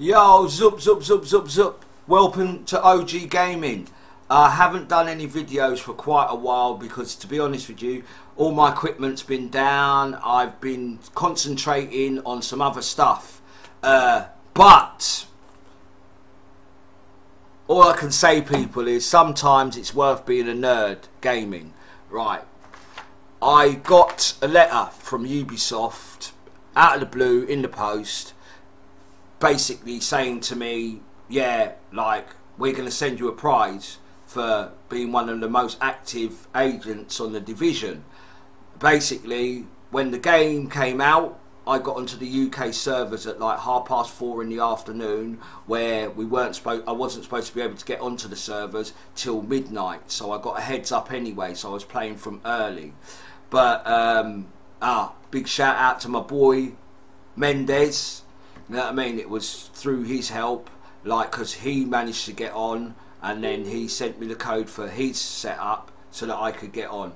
Yo, zup, zup, zup, zup, zup. Welcome to OG Gaming. I haven't done any videos for quite a while because, to be honest with you, all my equipment's been down. I've been concentrating on some other stuff. Uh, but, all I can say, people, is sometimes it's worth being a nerd gaming. Right. I got a letter from Ubisoft out of the blue in the post basically saying to me, yeah, like, we're going to send you a prize for being one of the most active agents on the division. Basically, when the game came out, I got onto the UK servers at like half past four in the afternoon, where we weren't supposed. I wasn't supposed to be able to get onto the servers till midnight, so I got a heads up anyway. So I was playing from early. But um, ah, big shout out to my boy Mendez you know what I mean? It was through his help, like, because he managed to get on, and then he sent me the code for his setup so that I could get on.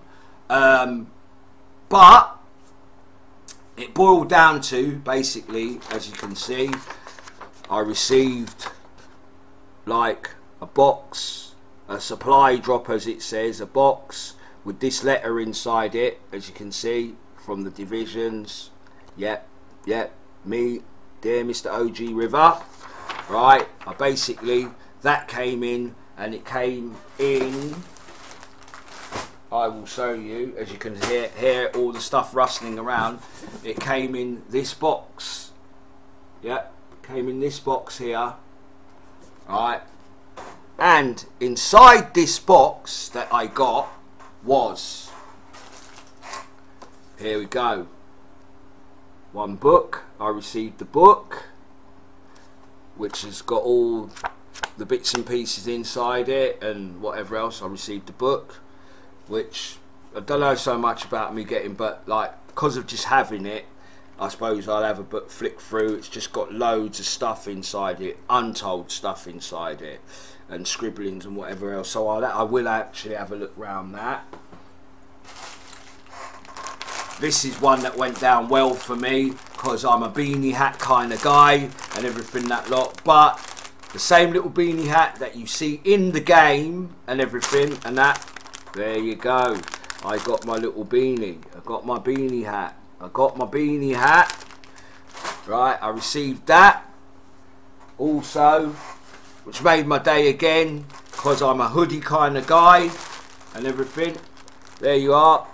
Um, but it boiled down to basically, as you can see, I received like a box, a supply drop, as it says, a box with this letter inside it, as you can see from the divisions. Yep, yep, me dear Mr. OG River. Right, I basically, that came in and it came in, I will show you, as you can hear, hear all the stuff rustling around, it came in this box. Yeah, came in this box here. Right, and inside this box that I got was, here we go, one book. I received the book, which has got all the bits and pieces inside it and whatever else. I received the book, which I don't know so much about me getting, but like because of just having it, I suppose I'll have a book flick through. It's just got loads of stuff inside it, untold stuff inside it, and scribblings and whatever else. So I'll, I will actually have a look round that. This is one that went down well for me because I'm a beanie hat kind of guy and everything that lot. But the same little beanie hat that you see in the game and everything and that, there you go. I got my little beanie. I got my beanie hat. I got my beanie hat. Right, I received that. Also, which made my day again because I'm a hoodie kind of guy and everything. There you are.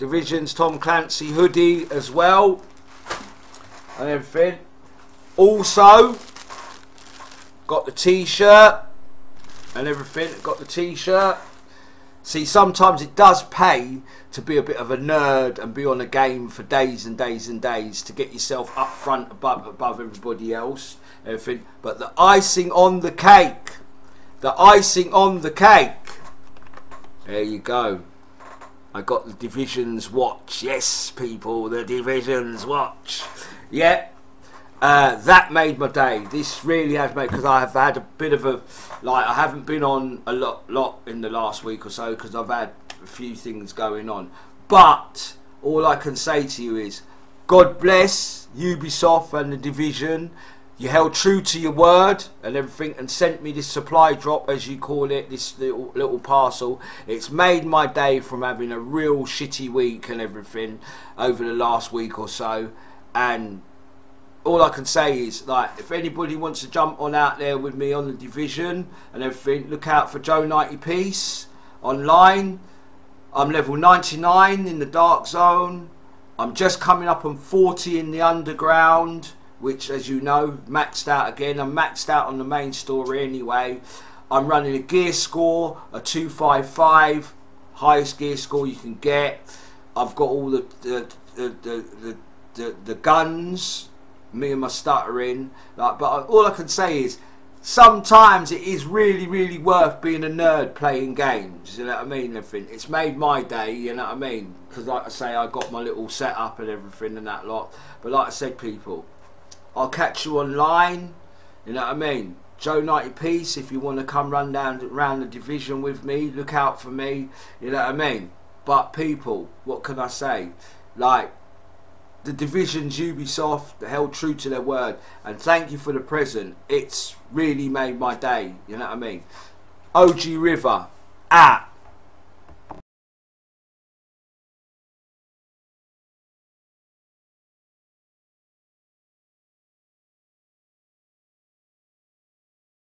Division's Tom Clancy hoodie as well and everything. Also, got the t-shirt and everything. Got the t-shirt. See, sometimes it does pay to be a bit of a nerd and be on a game for days and days and days to get yourself up front above above everybody else. Everything. But the icing on the cake, the icing on the cake. There you go. I got the Divisions watch. Yes, people, the Divisions watch. Yeah, uh, that made my day. This really has made because I have had a bit of a like I haven't been on a lot, lot in the last week or so because I've had a few things going on. But all I can say to you is, God bless Ubisoft and the Division you held true to your word and everything and sent me this supply drop as you call it this little little parcel. It's made my day from having a real shitty week and everything over the last week or so. And all I can say is like if anybody wants to jump on out there with me on the division and everything look out for Joe 90 piece online. I'm level 99 in the dark zone. I'm just coming up on 40 in the underground which as you know maxed out again. I'm maxed out on the main story anyway. I'm running a gear score a 255 highest gear score you can get. I've got all the the the, the, the, the guns me and my stuttering like but all I can say is sometimes it is really really worth being a nerd playing games you know what I mean everything. It's made my day you know what I mean because like I say I got my little setup and everything and that lot. But like I said people I'll catch you online. You know what I mean? Joe 90 piece. If you want to come run down around the division with me, look out for me. You know what I mean? But people, what can I say? Like, the divisions Ubisoft they held true to their word, and thank you for the present. It's really made my day. You know what I mean? OG River at